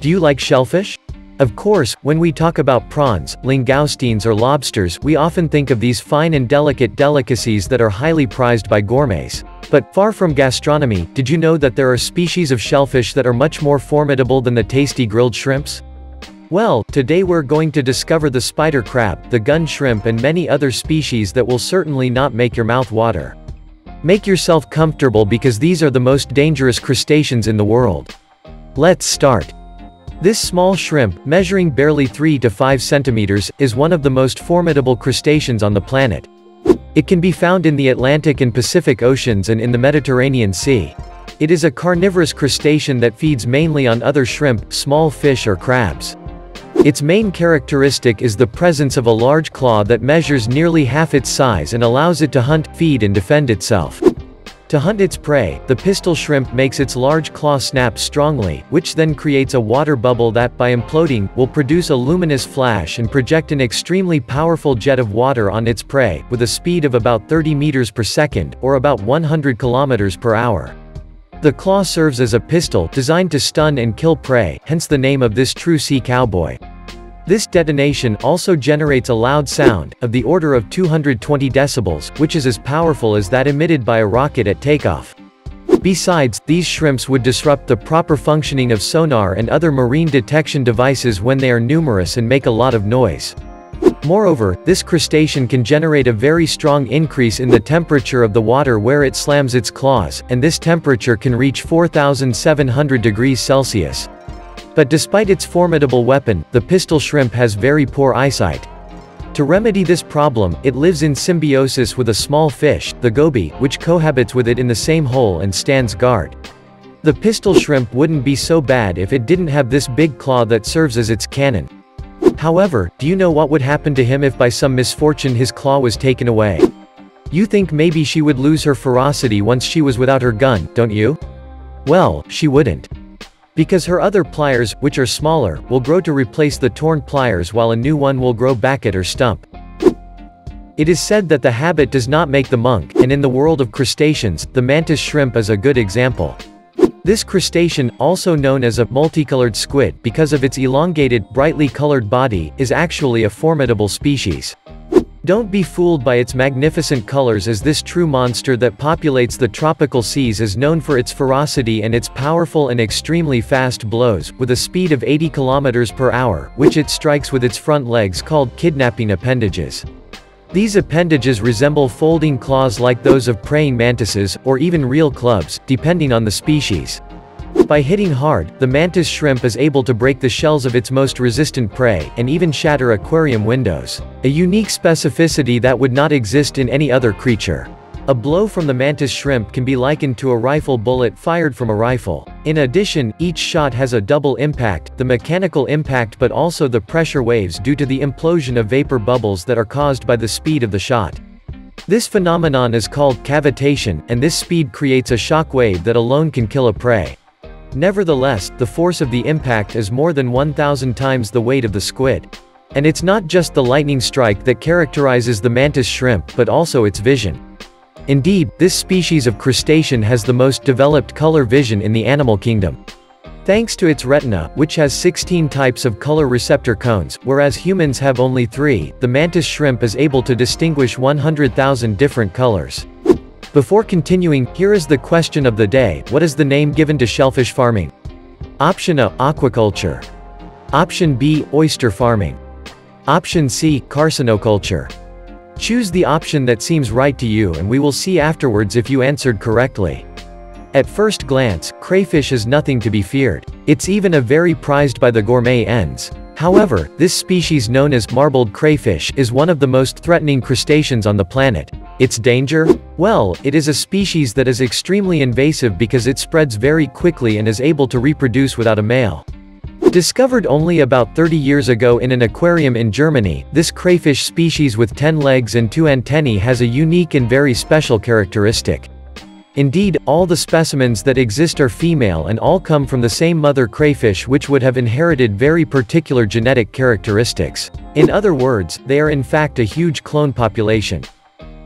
Do you like shellfish? Of course, when we talk about prawns, langoustines or lobsters, we often think of these fine and delicate delicacies that are highly prized by gourmets. But, far from gastronomy, did you know that there are species of shellfish that are much more formidable than the tasty grilled shrimps? Well, today we're going to discover the spider crab, the gun shrimp and many other species that will certainly not make your mouth water. Make yourself comfortable because these are the most dangerous crustaceans in the world. Let's start. This small shrimp, measuring barely 3 to 5 centimeters, is one of the most formidable crustaceans on the planet. It can be found in the Atlantic and Pacific Oceans and in the Mediterranean Sea. It is a carnivorous crustacean that feeds mainly on other shrimp, small fish or crabs. Its main characteristic is the presence of a large claw that measures nearly half its size and allows it to hunt, feed and defend itself. To hunt its prey, the pistol shrimp makes its large claw snap strongly, which then creates a water bubble that, by imploding, will produce a luminous flash and project an extremely powerful jet of water on its prey, with a speed of about 30 meters per second, or about 100 kilometers per hour. The claw serves as a pistol designed to stun and kill prey, hence the name of this true sea cowboy. This detonation also generates a loud sound, of the order of 220 decibels, which is as powerful as that emitted by a rocket at takeoff. Besides, these shrimps would disrupt the proper functioning of sonar and other marine detection devices when they are numerous and make a lot of noise. Moreover, this crustacean can generate a very strong increase in the temperature of the water where it slams its claws, and this temperature can reach 4700 degrees Celsius. But despite its formidable weapon, the pistol shrimp has very poor eyesight. To remedy this problem, it lives in symbiosis with a small fish, the goby, which cohabits with it in the same hole and stands guard. The pistol shrimp wouldn't be so bad if it didn't have this big claw that serves as its cannon. However, do you know what would happen to him if by some misfortune his claw was taken away? You think maybe she would lose her ferocity once she was without her gun, don't you? Well, she wouldn't. Because her other pliers, which are smaller, will grow to replace the torn pliers while a new one will grow back at her stump. It is said that the habit does not make the monk, and in the world of crustaceans, the mantis shrimp is a good example. This crustacean, also known as a multicolored squid because of its elongated, brightly colored body, is actually a formidable species. Don't be fooled by its magnificent colors as this true monster that populates the tropical seas is known for its ferocity and its powerful and extremely fast blows, with a speed of 80 km per hour, which it strikes with its front legs called kidnapping appendages. These appendages resemble folding claws like those of praying mantises, or even real clubs, depending on the species. By hitting hard, the mantis shrimp is able to break the shells of its most resistant prey, and even shatter aquarium windows. A unique specificity that would not exist in any other creature. A blow from the mantis shrimp can be likened to a rifle bullet fired from a rifle. In addition, each shot has a double impact, the mechanical impact but also the pressure waves due to the implosion of vapor bubbles that are caused by the speed of the shot. This phenomenon is called cavitation, and this speed creates a shock wave that alone can kill a prey. Nevertheless, the force of the impact is more than 1,000 times the weight of the squid. And it's not just the lightning strike that characterizes the mantis shrimp, but also its vision. Indeed, this species of crustacean has the most developed color vision in the animal kingdom. Thanks to its retina, which has 16 types of color receptor cones, whereas humans have only 3, the mantis shrimp is able to distinguish 100,000 different colors. Before continuing, here is the question of the day, what is the name given to shellfish farming? Option A, aquaculture. Option B, oyster farming. Option C, carcinoculture. Choose the option that seems right to you and we will see afterwards if you answered correctly. At first glance, crayfish is nothing to be feared. It's even a very prized by the gourmet ends. However, this species known as marbled crayfish is one of the most threatening crustaceans on the planet. Its danger? Well, it is a species that is extremely invasive because it spreads very quickly and is able to reproduce without a male. Discovered only about 30 years ago in an aquarium in Germany, this crayfish species with 10 legs and 2 antennae has a unique and very special characteristic. Indeed, all the specimens that exist are female and all come from the same mother crayfish which would have inherited very particular genetic characteristics. In other words, they are in fact a huge clone population.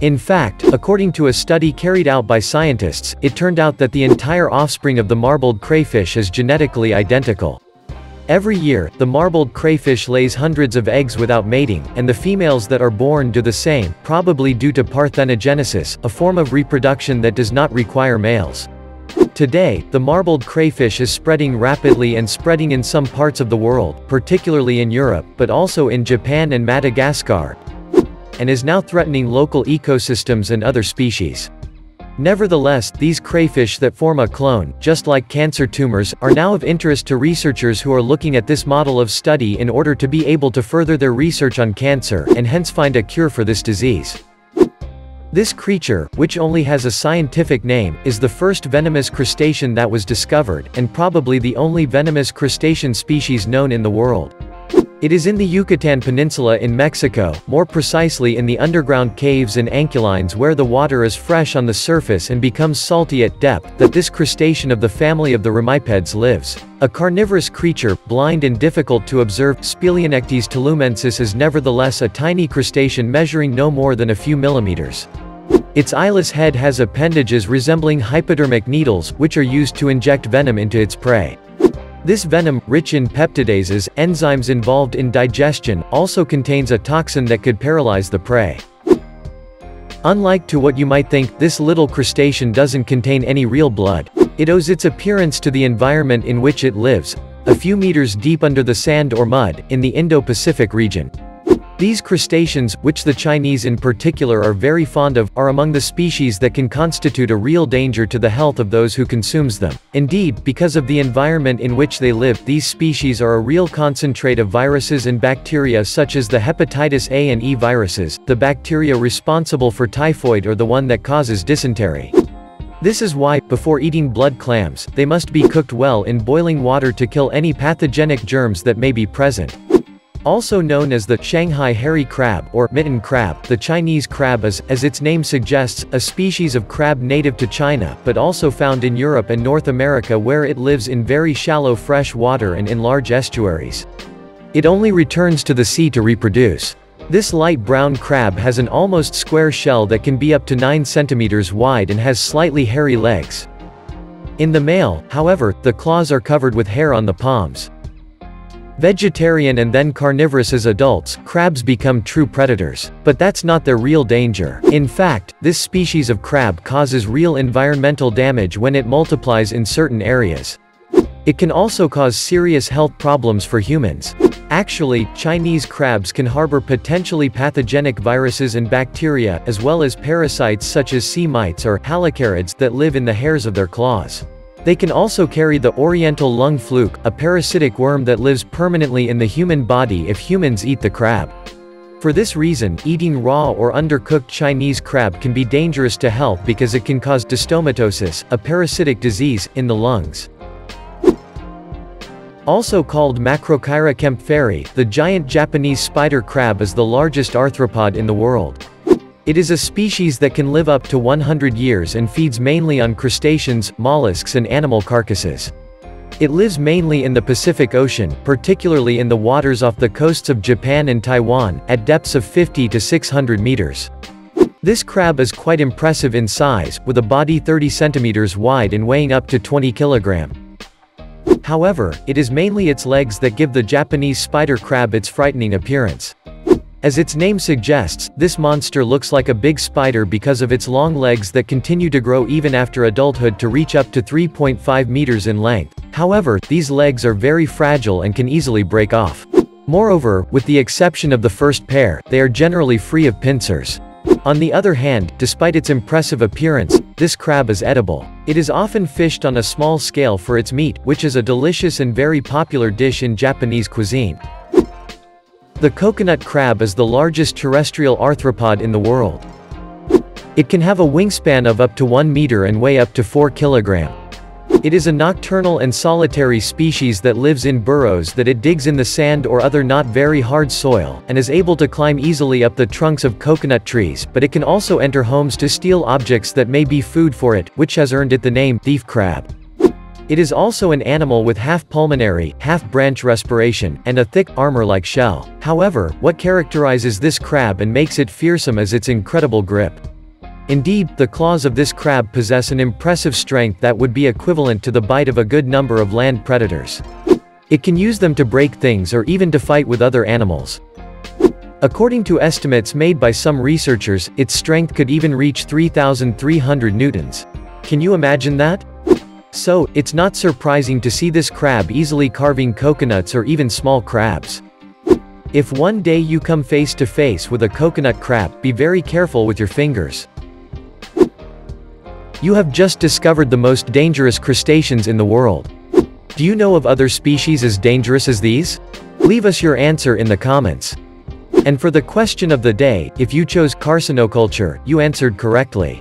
In fact, according to a study carried out by scientists, it turned out that the entire offspring of the marbled crayfish is genetically identical. Every year, the marbled crayfish lays hundreds of eggs without mating, and the females that are born do the same, probably due to parthenogenesis, a form of reproduction that does not require males. Today, the marbled crayfish is spreading rapidly and spreading in some parts of the world, particularly in Europe, but also in Japan and Madagascar, and is now threatening local ecosystems and other species. Nevertheless, these crayfish that form a clone, just like cancer tumors, are now of interest to researchers who are looking at this model of study in order to be able to further their research on cancer, and hence find a cure for this disease. This creature, which only has a scientific name, is the first venomous crustacean that was discovered, and probably the only venomous crustacean species known in the world. It is in the Yucatan Peninsula in Mexico, more precisely in the underground caves and anchialines where the water is fresh on the surface and becomes salty at depth, that this crustacean of the family of the Remipeds lives. A carnivorous creature, blind and difficult to observe, Speleonectes tulumensis is nevertheless a tiny crustacean measuring no more than a few millimeters. Its eyeless head has appendages resembling hypodermic needles, which are used to inject venom into its prey. This venom, rich in peptidases, enzymes involved in digestion, also contains a toxin that could paralyze the prey. Unlike to what you might think, this little crustacean doesn't contain any real blood. It owes its appearance to the environment in which it lives, a few meters deep under the sand or mud, in the Indo-Pacific region. These crustaceans, which the Chinese in particular are very fond of, are among the species that can constitute a real danger to the health of those who consumes them. Indeed, because of the environment in which they live, these species are a real concentrate of viruses and bacteria such as the hepatitis A and E viruses, the bacteria responsible for typhoid or the one that causes dysentery. This is why, before eating blood clams, they must be cooked well in boiling water to kill any pathogenic germs that may be present. Also known as the Shanghai hairy crab or mitten crab, the Chinese crab is, as its name suggests, a species of crab native to China, but also found in Europe and North America where it lives in very shallow fresh water and in large estuaries. It only returns to the sea to reproduce. This light brown crab has an almost square shell that can be up to 9 centimeters wide and has slightly hairy legs. In the male, however, the claws are covered with hair on the palms. Vegetarian and then carnivorous as adults, crabs become true predators. But that's not their real danger. In fact, this species of crab causes real environmental damage when it multiplies in certain areas. It can also cause serious health problems for humans. Actually, Chinese crabs can harbor potentially pathogenic viruses and bacteria, as well as parasites such as sea mites or halacarids that live in the hairs of their claws. They can also carry the oriental lung fluke, a parasitic worm that lives permanently in the human body if humans eat the crab. For this reason, eating raw or undercooked Chinese crab can be dangerous to health because it can cause distomatosis, a parasitic disease, in the lungs. Also called Macrocheira kaempferi, the giant Japanese spider crab is the largest arthropod in the world. It is a species that can live up to 100 years and feeds mainly on crustaceans, mollusks and animal carcasses. It lives mainly in the Pacific Ocean, particularly in the waters off the coasts of Japan and Taiwan, at depths of 50 to 600 meters. This crab is quite impressive in size, with a body 30 centimeters wide and weighing up to 20 kilogram. However, it is mainly its legs that give the Japanese spider crab its frightening appearance. As its name suggests, this monster looks like a big spider because of its long legs that continue to grow even after adulthood to reach up to 3.5 meters in length. However, these legs are very fragile and can easily break off. Moreover, with the exception of the first pair, they are generally free of pincers. On the other hand, despite its impressive appearance, this crab is edible. It is often fished on a small scale for its meat, which is a delicious and very popular dish in Japanese cuisine. The coconut crab is the largest terrestrial arthropod in the world. It can have a wingspan of up to 1 meter and weigh up to 4 kilogram. It is a nocturnal and solitary species that lives in burrows that it digs in the sand or other not very hard soil, and is able to climb easily up the trunks of coconut trees, but it can also enter homes to steal objects that may be food for it, which has earned it the name thief crab. It is also an animal with half pulmonary, half branch respiration, and a thick, armor-like shell. However, what characterizes this crab and makes it fearsome is its incredible grip. Indeed, the claws of this crab possess an impressive strength that would be equivalent to the bite of a good number of land predators. It can use them to break things or even to fight with other animals. According to estimates made by some researchers, its strength could even reach 3,300 newtons. Can you imagine that? So, it's not surprising to see this crab easily carving coconuts or even small crabs. If one day you come face to face with a coconut crab, be very careful with your fingers. You have just discovered the most dangerous crustaceans in the world. Do you know of other species as dangerous as these? Leave us your answer in the comments. And for the question of the day, if you chose carcinoculture, you answered correctly.